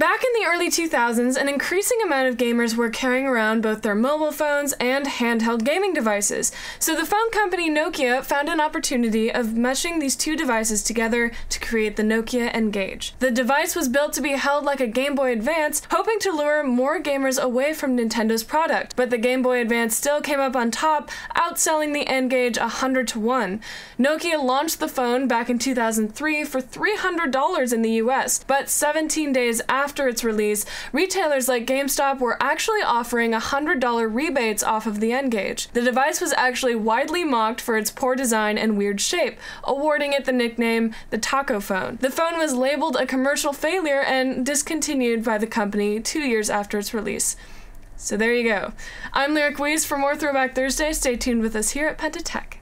Back in the early 2000s, an increasing amount of gamers were carrying around both their mobile phones and handheld gaming devices. So the phone company Nokia found an opportunity of meshing these two devices together to create the Nokia N-Gage. The device was built to be held like a Game Boy Advance, hoping to lure more gamers away from Nintendo's product. But the Game Boy Advance still came up on top, outselling the N-Gage 100 to 1. Nokia launched the phone back in 2003 for $300 in the US, but 17 days after after its release, retailers like GameStop were actually offering $100 rebates off of the N-Gage. The device was actually widely mocked for its poor design and weird shape, awarding it the nickname the Taco Phone. The phone was labeled a commercial failure and discontinued by the company two years after its release. So there you go. I'm Lyric Weiss. For more Throwback Thursday, stay tuned with us here at Pentatech.